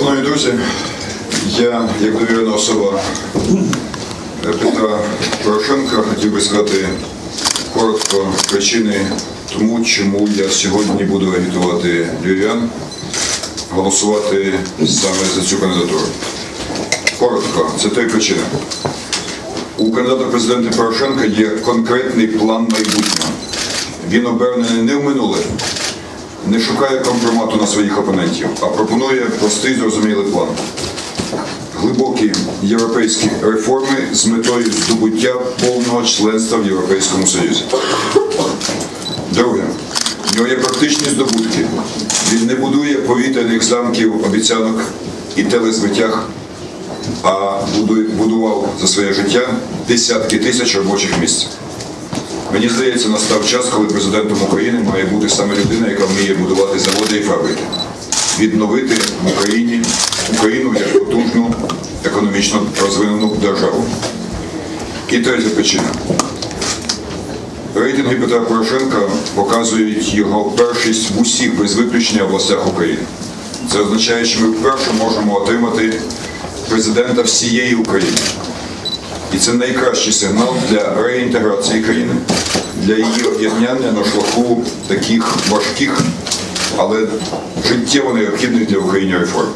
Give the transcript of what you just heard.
Шановні друзі, я, як довірена особа Петра Порошенка, хотів би сказати коротко причини тому, чому я сьогодні буду агітувати львів'ян голосувати саме за цю кандидатуру. Коротко, це три причини. У кандидата в президенти Порошенка є конкретний план майбутнього. Він обернений не в минуле, не шукає компромату на своїх опонентів, а пропонує простий зрозумілий план. Глибокі європейські реформи з метою здобуття повного членства в Європейському Союзі. Друге, в нього є практичні здобутки. Він не будує повітряних замків, обіцянок і телезвитяг, а будував за своє життя десятки тисяч робочих місць. Мені здається, настав час, коли президентом України має бути саме людина, яка вміє будувати заводи і фабрики, відновити в Україні Україну як потужну, економічно розвинену державу. І третя причина. Рейтинги Петра Порошенка показують його першість в усіх без виключення областях України. Це означає, що ми вперше можемо отримати президента всієї України. І це найкращий сигнал для реінтеграції країни, для її об'єднання на шляху таких важких, але життєво необхідних для України реформ.